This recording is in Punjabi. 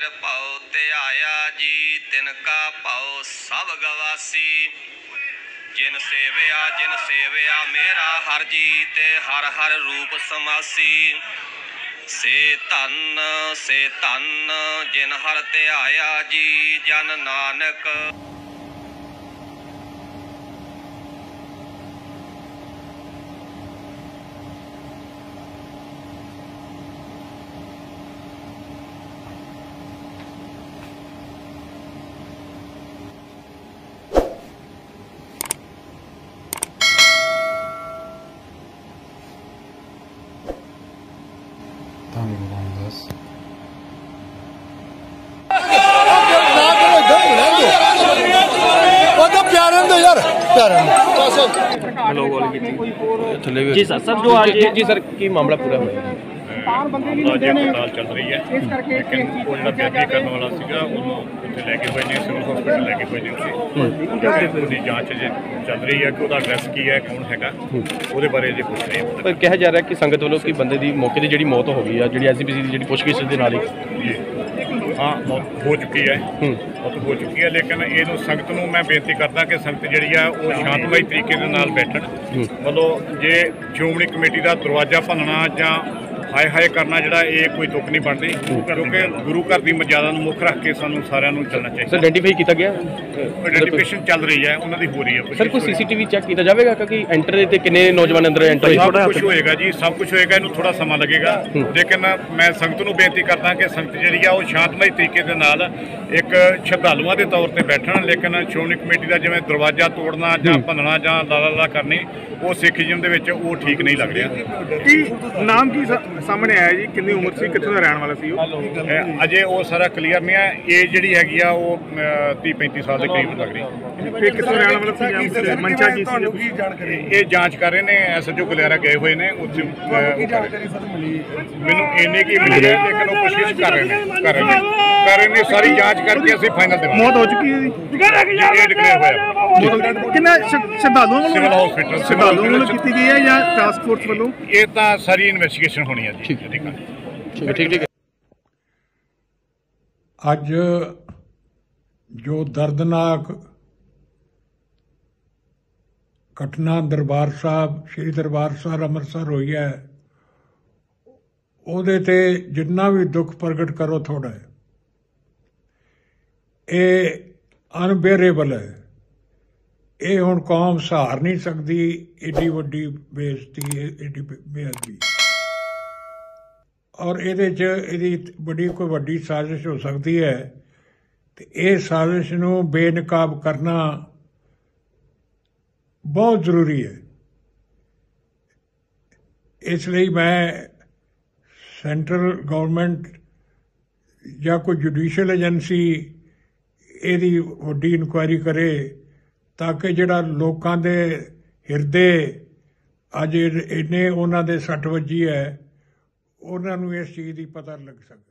ਹਰ ਨਿਰਭਉ ਧਿਆਇਆ ਜੀ, ਤਿਨ ਕਾ ਭਉ ਸਭ ਗਵਾਸੀ। ਜਿਨ ਸੇਵਿਆ ਜਿਨ ਸੇਵਿਆ ਮੇਰਾ ਹਰ ਜੀ ਤੇ ਹਰ ਹਰ ਰੂਪ ਸਮਾਸੀ। ਸੇ ਧੰਨ ਸੇ ਧੰਨ, ਜਿਨ ਹਰ ਧਿਆਇਆ ਜੀ, ਜਨ ਨਾਨਕ। ਧੰਨ ਗੁਰੂ ਰਾਮਦਾਸ ਉਹਦਾ ਪਿਆਰਨ ਦੋ ਯਾਰ ਪਿਆਰਨ ਥੱਲੇ ਵੀ ਜੀ ਸਰ ਸਰ ਜੋ ਅੱਜ ਜੀ ਸਰ ਕੀ ਮਾਮਲਾ ਪੂਰਾ ਹੋਇਆ ਅੱਜ ਪੜਤਾਲ ਚੱਲ ਰਹੀ ਹੈ। ਲੇਕਿਨ ਉਹ ਜਿਹੜਾ ਬੇਅਦਬੀ ਕਰਨ ਵਾਲਾ ਸੀਗਾ ਉਹਨੂੰ ਉੱਥੇ ਲੈ ਕੇ ਹੋਏ ਨੇ ਸਿਵਲ ਹਸਪੀਟਲ ਲੈ ਕੇ ਹੋਏ ਨੇ ਉੱਥੇ। ਉਹਦੀ ਜਾਂਚ ਜੇ ਚੱਲ ਰਹੀ ਹੈ ਕਿ ਉਹਦਾ ਐਡਰੈਸ ਕੀ ਹੈ ਕੌਣ ਹੈਗਾ ਉਹਦੇ ਬਾਰੇ ਜੇ ਪੁੱਛ ਰਹੇ ਪਰ ਕਿਹਾ ਜਾ ਰਿਹਾ ਕਿ ਸੰਗਤ ਵੱਲੋਂ ਕਿ ਬੰਦੇ ਦੀ ਮੌਕੇ ਤੇ ਜਿਹੜੀ ਮੌਤ ਹੋ ਗਈ ਆ ਜਿਹੜੀ ਐਸਜੀਪੀਸੀ ਦੀ ਜਿਹੜੀ ਪੁੱਛਗਿੱਛ ਦੇ ਨਾਲ ਹੀ। ਹਾਂ ਹੋ ਚੁੱਕੀ ਹੈ। ਹੂੰ। ਮੌਤ ਹੋ ਚੁੱਕੀ ਹੈ ਲੇਕਿਨ ਇਹਨੂੰ ਸੰਗਤ ਨੂੰ ਮੈਂ ਬੇਨਤੀ ਕਰਦਾ ਕਿ ਸੰਗਤ ਜਿਹੜੀ ਆ ਉਹ ਸ਼ਾਂਤਮਈ ਤਰੀਕੇ ਦੇ ਨਾਲ ਬੈਠਣ। ਮਤਲਬ ਜੇ ਸ਼੍ਰੋਮਣੀ ਕਮੇਟੀ ਦਾ ਦਰਵਾਜ਼ਾ ਭੰਨਣਾ ਜਾਂ ਹਾਏ ਹਾਏ ਕਰਨਾ ਜਿਹੜਾ ਇਹ ਕੋਈ ਦੁੱਖ ਨਹੀਂ ਬਣਦੀ ਕਿਉਂਕਿ ਗੁਰੂ ਘਰ ਦੀ ਮਰਜ਼ਾਦਾ ਨੂੰ ਮੁੱਖ ਰੱਖ ਕੇ ਸਾਨੂੰ ਸਾਰਿਆਂ ਨੂੰ ਚੱਲਣਾ ਸਰ ਚਾਹੀਦਾ ਆਇਡੈਂਟੀਫਾਈ ਕੀਤਾ ਗਿਆ? ਆਈਡੈਂਟੀਫਿਕੇਸ਼ਨ ਚੱਲ ਰਹੀ ਹੈ ਉਹਨਾਂ ਦੀ ਹੋ ਰਹੀ ਹੈ। ਸਰ ਕੋਈ ਸੀਸੀਟੀਵੀ ਚੈੱਕ ਕੀਤਾ ਜਾਵੇਗਾ ਕਿ ਐਂਟਰ ਤੇ ਕਿੰਨੇ ਨੌਜਵਾਨ ਅੰਦਰ ਐਂਟਰ ਹੋਏ? ਸਭ ਕੁਝ ਹੋਏਗਾ ਜੀ ਸਭ ਕੁਝ ਹੋਏਗਾ ਇਹਨੂੰ ਥੋੜਾ ਸਮਾਂ ਲੱਗੇਗਾ। ਲੇਕਿਨ ਮੈਂ ਸੰਗਤ ਨੂੰ ਬੇਨਤੀ ਕਰਦਾ ਕਿ ਸੰਗਤ ਜਿਹੜੀ ਆ ਉਹ ਸ਼ਾਂਤਮਈ ਤਰੀਕੇ ਦੇ ਨਾਲ ਇੱਕ ਸ਼ਰਧਾਲੂਆਂ ਦੇ ਤੌਰ ਤੇ ਬੈਠਣ ਲੇਕਿਨ ਸ਼੍ਰੋਮਣੀ ਕਮੇਟੀ ਦਾ ਜਿਵੇਂ ਦਰਵਾਜ਼ਾ ਤੋੜਨਾ ਜਾਂ ਭੰਨਣਾ ਜਾਂ ਲਾਲਾ ਲਾ ਕਰਨੀ ਉਹ ਸਿੱਖੀਜ਼ਮ ਦੇ ਵਿੱਚ ਉਹ ਠੀਕ ਨਹੀਂ ਲੱਗ ਰਿਹਾ ਕੀ ਨਾਮ ਕੀ ਸਾ- ਸਾਹਮਣੇ ਆਇਆ ਜੀ ਕਿੰਨੀ ਉਮਰ ਸੀ ਕਿੱਥੋਂ ਦਾ ਰਹਿਣ ਵਾਲਾ ਸੀ ਉਹ? ਅਜੇ ਉਹ ਸਾਰਾ ਕਲੀਅਰ ਨਹੀਂ ਹੈ। ਇਹ ਜਿਹੜੀ ਹੈਗੀ ਆ ਉਹ 30 35 ਸਾਲ ਦੇ ਕਰੀਬ ਲੱਗ ਰਹੀ। ਤੇ ਕਿੱਥੋਂ ਰਹਿਣ ਵਾਲਾ ਸੀ ਮੰਚਾ ਜੀ ਸੀ? ਜਾਂ ਕੁਛ? ਇਹ ਜਾਂਚ ਕਰ ਰਹੇ ਨੇ ਐਸਐਚਓ ਗਲੇਰਾ ਗਏ ਹੋਏ ਨੇ ਉੱਥੇ ਰਹੇ। ਮੈਨੂੰ ਇੰਨੇ ਕੀ ਮਿਲੀ ਹੈ ਲੇਕਿਨ ਉਹ ਕੋਸ਼ਿਸ਼ ਕਰ ਰਹੇ ਨੇ ਕਰ ਰਹੇ ਨੇ। ਕਰ ਰਹੇ ਨੇ ਸਾਰੀ ਜਾਂਚ ਕਰਕੇ ਅਸੀਂ ਫਾਈਨਲ ਦੇਵਾਂਗੇ ਮੌਤ ਹੋ ਚੁੱਕੀ ਹੈ ਜੀ। ਇਹ ਡਿਕਲੇਅਰ ਹੋਇਆ। ਕਿੰਨਾ ਸ਼ਰਧਾਲੂਆਂ ਵੱਲੋਂ ਸਿਵਲ ਹਸਪੀਟਲ ਸ਼ਰਧਾਲੂਆਂ ਵੱਲੋਂ ਕੀਤੀ ਗਈ ਹੈ ਜਾਂ ਟਾਸਕ ਫੋਰਸ ਵੱਲੋਂ? ਇਹ ਤਾਂ ਸਾਰੀ ਇਨਵੈਸਟੀਗੇਸ਼ਨ ਹੋਣੀ ਹੈ। ਜੀ। ਠੀਕ ਹੈ। ਠੀਕ ਠੀਕ ਠੀਕ ਅੱਜ ਜੋ ਦਰਦਨਾਕ ਘਟਨਾ ਦਰਬਾਰ ਸਾਹਿਬ ਸ੍ਰੀ ਦਰਬਾਰ ਸਾਹਿਬ ਅੰਮ੍ਰਿਤਸਰ ਹੋਈ ਹੈ ਉਹਦੇ ਤੇ ਜਿੰਨਾ ਵੀ ਦੁੱਖ ਪ੍ਰਗਟ ਕਰੋ ਥੋੜਾ ਹੈ ਇਹ ਅਨਬੇਰੇਬਲ ਹੈ। ਇਹ ਹੁਣ ਕੌਮ ਸਹਾਰ ਨਹੀਂ ਸਕਦੀ ਏਡੀ ਵੱਡੀ ਬੇਇੱਜ਼ਤੀ ਏਡੀ ਬੇਅਦਬੀ। ਔਰ ਇਹਦੇ 'ਚ ਇਹਦੀ ਬੜੀ ਕੋਈ ਵੱਡੀ ਸਾਜ਼ਿਸ਼ ਹੋ ਸਕਦੀ ਹੈ ਤੇ ਇਹ ਸਾਜ਼ਿਸ਼ ਨੂੰ ਬੇਨਕਾਬ ਕਰਨਾ ਬਹੁਤ ਜ਼ਰੂਰੀ ਹੈ। ਇਸ ਲਈ ਮੈਂ ਸੈਂਟਰਲ ਗਵਰਨਮੈਂਟ ਜਾਂ ਕੋਈ ਜੁਡੀਸ਼ੀਅਲ ਏਜੰਸੀ ਇਹਦੀ ਵੱਡੀ ਇਨਕੁਆਇਰੀ ਕਰੇ ਤਾਂ ਕਿ ਜਿਹੜਾ ਲੋਕਾਂ ਦੇ ਹਿਰਦੇ ਅੱਜ ਇਹ- ਇੰਨੇ ਉਹਨਾਂ ਦੇ ਸੱਟ ਵੱਜੀ ਹੈ ਉਹਨਾਂ ਨੂੰ ਇਸ ਚੀਜ਼ ਦੀ ਪਤਾ ਲੱਗ ਸਕੇ।